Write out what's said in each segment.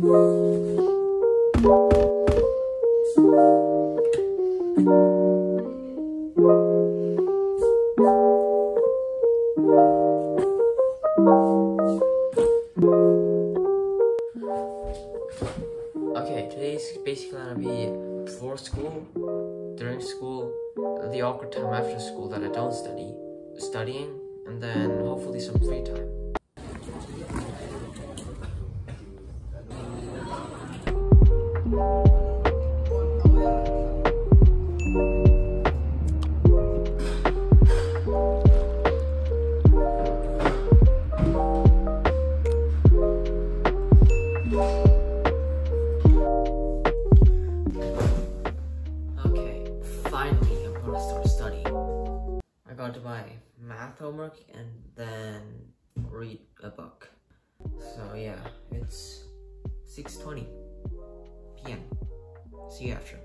Okay, today's basically gonna be before school, during school, the awkward time after school that I don't study, studying, and then hopefully some free time. I to buy math homework and then read a book. So yeah, it's 6.20 p.m. See you after.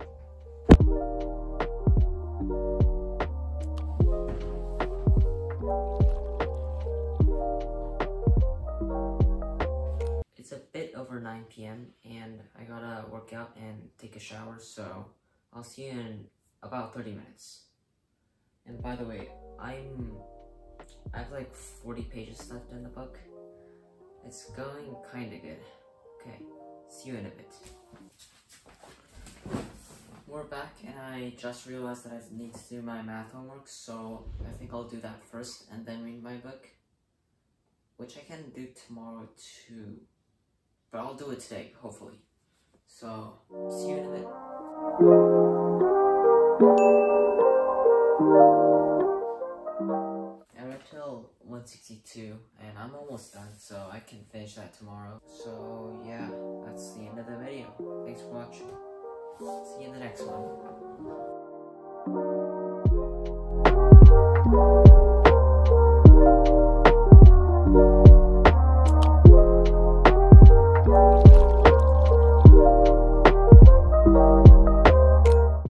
It's a bit over 9 p.m. and I gotta work out and take a shower, so I'll see you in about 30 minutes. And by the way, I'm I have like 40 pages left in the book. It's going kinda good. Okay, see you in a bit. We're back and I just realized that I need to do my math homework, so I think I'll do that first and then read my book. Which I can do tomorrow too. But I'll do it today, hopefully. So, see you in a bit. 162 and I'm almost done so I can finish that tomorrow. So yeah, that's the end of the video. Thanks for watching. See you in the next one.